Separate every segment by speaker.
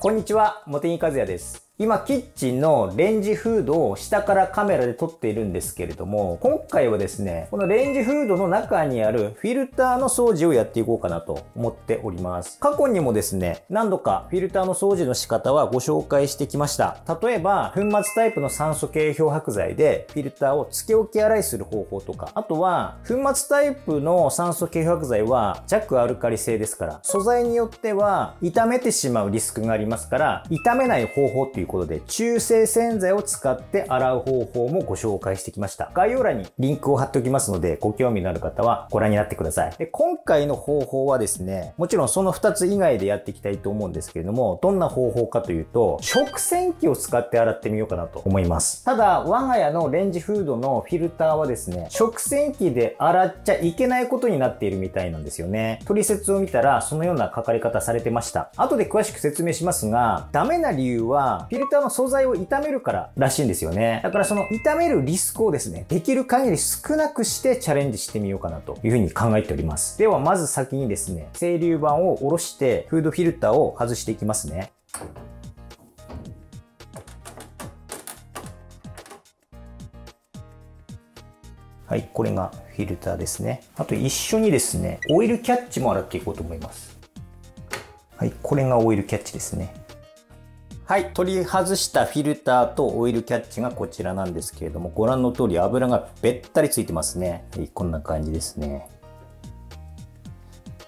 Speaker 1: こんにちは、茂木和也です。今、キッチンのレンジフードを下からカメラで撮っているんですけれども、今回はですね、このレンジフードの中にあるフィルターの掃除をやっていこうかなと思っております。過去にもですね、何度かフィルターの掃除の仕方はご紹介してきました。例えば、粉末タイプの酸素系漂白剤でフィルターを付け置き洗いする方法とか、あとは、粉末タイプの酸素系漂白剤は弱アルカリ性ですから、素材によっては傷めてしまうリスクがありますから、傷めない方法っていうことで、中性洗剤を使って洗う方法もご紹介してきました。概要欄にリンクを貼っておきますので、ご興味のある方はご覧になってください。で今回の方法はですね、もちろんその2つ以外でやっていきたいと思うんですけれども、どんな方法かというと、食洗機を使って洗ってみようかなと思います。ただ、我が家のレンジフードのフィルターはですね、食洗機で洗っちゃいけないことになっているみたいなんですよね。取説を見たら、そのような書かれ方されてました。後で詳しく説明しますが、ダメな理由は、フィルターの素材を炒めるかららしいんですよね。だからその炒めるリスクをですね、できる限り少なくしてチャレンジしてみようかなというふうに考えております。ではまず先にですね、清流板を下ろしてフードフィルターを外していきますね。はい、これがフィルターですね。あと一緒にですね、オイルキャッチも洗っていこうと思います。はい、これがオイルキャッチですね。はい、取り外したフィルターとオイルキャッチがこちらなんですけれども、ご覧の通り油がべったりついてますね。はい、こんな感じですね。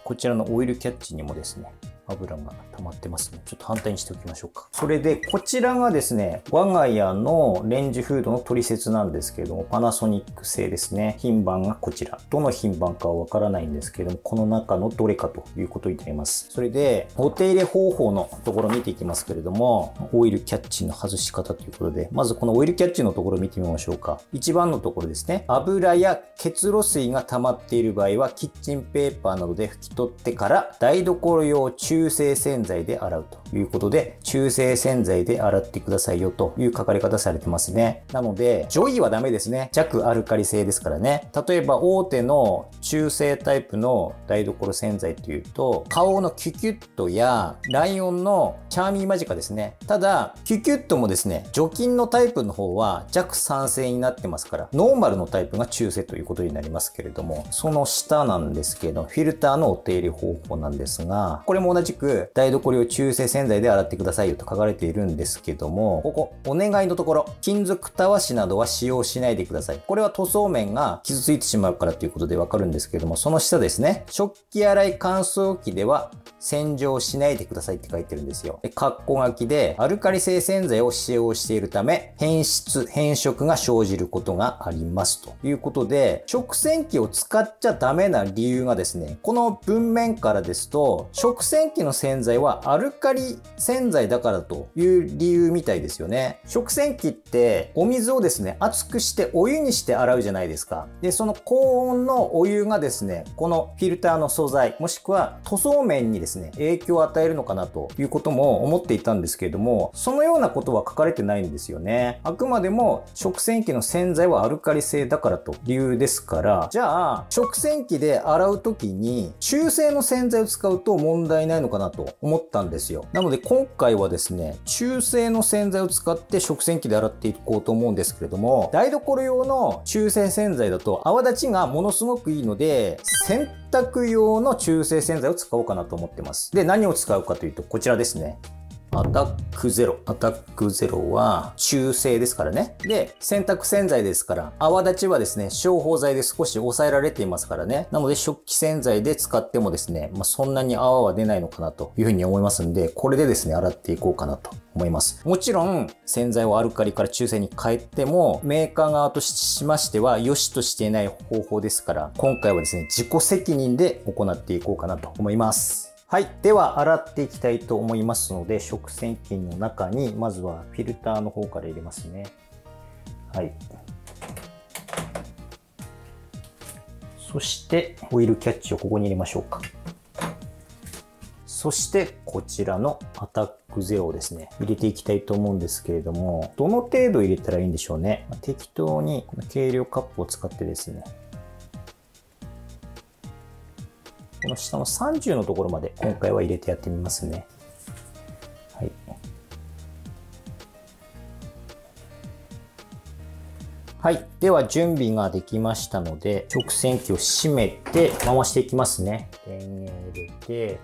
Speaker 1: こちらのオイルキャッチにもですね、油が溜まってますね。ちょっと反対にしておきましょうか。それで、こちらがですね、我が家のレンジフードの取説なんですけれども、パナソニック製ですね。品番がこちら。どの品番かはわからないんですけれども、この中のどれかということになります。それで、お手入れ方法のところを見ていきますけれども、オイルキャッチの外し方ということで、まずこのオイルキャッチのところを見てみましょうか。一番のところですね。油や結露水が溜まっている場合は、キッチンペーパーなどで拭き取ってから、台所用中性洗剤で洗うと。いうことで、中性洗剤で洗ってくださいよという書かれ方されてますね。なので、ジョイはダメですね。弱アルカリ性ですからね。例えば大手の中性タイプの台所洗剤というと、花王のキュキュットやライオンのチャーミーマジカですね。ただ、キュキュットもですね、除菌のタイプの方は弱酸性になってますから、ノーマルのタイプが中性ということになりますけれども、その下なんですけど、フィルターのお手入れ方法なんですが、これも同じく台所用中性洗剤洗剤で洗ってくださいよと書かれているんですけども、ここ、お願いのところ、金属たわしなどは使用しないでください。これは塗装面が傷ついてしまうからということでわかるんですけども、その下ですね、食器洗い乾燥機では洗浄しないでくださいって書いてるんですよ。で、カッコ書きで、アルカリ性洗剤を使用しているため、変質、変色が生じることがありますということで、食洗機を使っちゃダメな理由がですね、この文面からですと、食洗機の洗剤はアルカリ洗剤だからという理由みたいですよね。食洗機ってお水をですね、熱くしてお湯にして洗うじゃないですか。で、その高温のお湯がですね、このフィルターの素材、もしくは塗装面にですね、影響を与えるのかなということも思っていたんですけれども、そのようなことは書かれてないんですよね。あくまでも食洗機の洗剤はアルカリ性だからと理由ですから、じゃあ、食洗機で洗う時に中性の洗剤を使うと問題ないのかなと思ったんですよ。なので今回はですね、中性の洗剤を使って食洗機で洗っていこうと思うんですけれども、台所用の中性洗剤だと泡立ちがものすごくいいので、洗濯用の中性洗剤を使おうかなと思ってます。で、何を使うかというと、こちらですね。アタックゼロ。アタックゼロは中性ですからね。で、洗濯洗剤ですから、泡立ちはですね、消泡剤で少し抑えられていますからね。なので、食器洗剤で使ってもですね、まあ、そんなに泡は出ないのかなというふうに思いますんで、これでですね、洗っていこうかなと思います。もちろん、洗剤をアルカリから中性に変えても、メーカー側としましては、良しとしていない方法ですから、今回はですね、自己責任で行っていこうかなと思います。はい。では、洗っていきたいと思いますので、食洗機の中に、まずはフィルターの方から入れますね。はい。そして、オイルキャッチをここに入れましょうか。そして、こちらのアタックゼロをですね、入れていきたいと思うんですけれども、どの程度入れたらいいんでしょうね。適当に、この計量カップを使ってですね、この下の30のところまで今回は入れてやってみますね。はい。はい。では準備ができましたので、直線器を締めて回していきますね。電源入れて、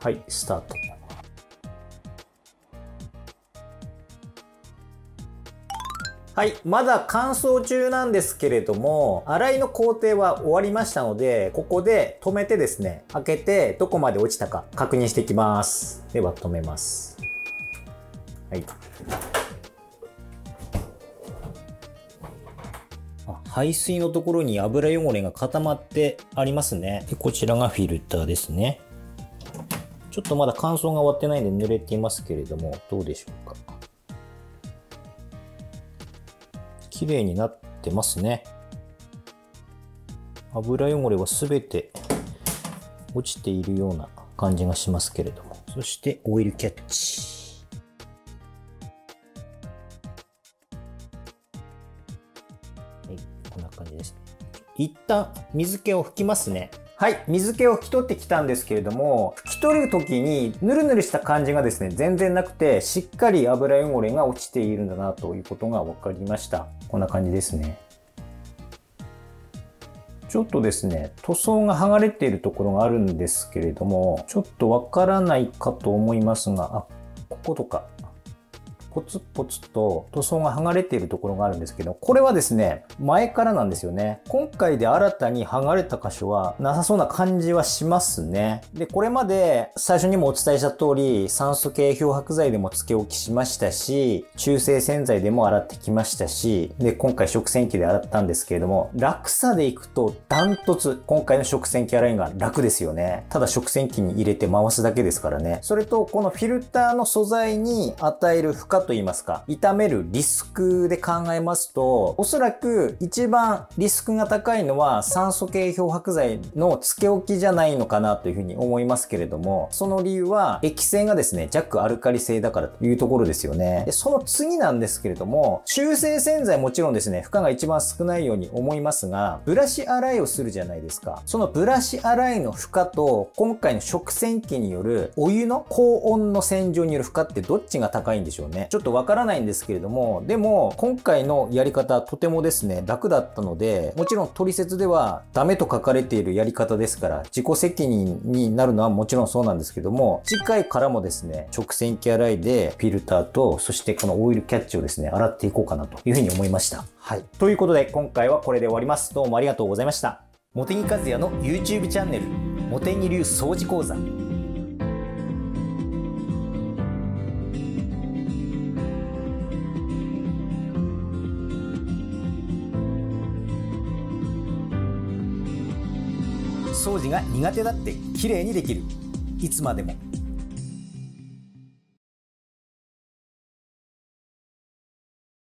Speaker 1: はい、スタート。はい。まだ乾燥中なんですけれども、洗いの工程は終わりましたので、ここで止めてですね、開けてどこまで落ちたか確認していきます。では止めます。はい。排水のところに油汚れが固まってありますね。でこちらがフィルターですね。ちょっとまだ乾燥が終わってないんで濡れていますけれども、どうでしょうか。綺麗になってますね。油汚れは全て落ちているような感じがしますけれども。そしてオイルキャッチ。一旦水気を拭きますね。はい、水気を拭き取ってきたんですけれども、拭き取る時にヌルヌルした感じがですね、全然なくて、しっかり油汚れが落ちているんだなということが分かりました。こんな感じですね。ちょっとですね、塗装が剥がれているところがあるんですけれども、ちょっとわからないかと思いますが、あ、こことかポツポツと塗装が剥がれているところがあるんですけど、これはですね、前からなんですよね。今回で新たに剥がれた箇所はなさそうな感じはしますね。で、これまで最初にもお伝えした通り、酸素系漂白剤でも付け置きしましたし、中性洗剤でも洗ってきましたし、で、今回食洗機で洗ったんですけれども、楽さでいくとダントツ、今回の食洗機洗いが楽ですよね。ただ食洗機に入れて回すだけですからね。それと、このフィルターの素材に与える負荷と言いますか、傷めるリスクで考えますと、おそらく一番リスクが高いのは酸素系漂白剤の付け置きじゃないのかなというふうに思いますけれども、その理由は液性がですね、弱アルカリ性だからというところですよね。で、その次なんですけれども、中性洗剤もちろんですね、負荷が一番少ないように思いますが、ブラシ洗いをするじゃないですか。そのブラシ洗いの負荷と、今回の食洗機によるお湯の高温の洗浄による負荷ってどっちが高いんでしょうね。ちょっとわからないんですけれども、でも、今回のやり方、とてもですね、楽だったので、もちろん取説ではダメと書かれているやり方ですから、自己責任になるのはもちろんそうなんですけども、次回からもですね、直線機洗いでフィルターと、そしてこのオイルキャッチをですね、洗っていこうかなというふうに思いました。はい。ということで、今回はこれで終わります。どうもありがとうございました。茂木和也の YouTube チャンネル、茂木流掃除講座。掃除が苦手だって綺麗にできる。いつまでも。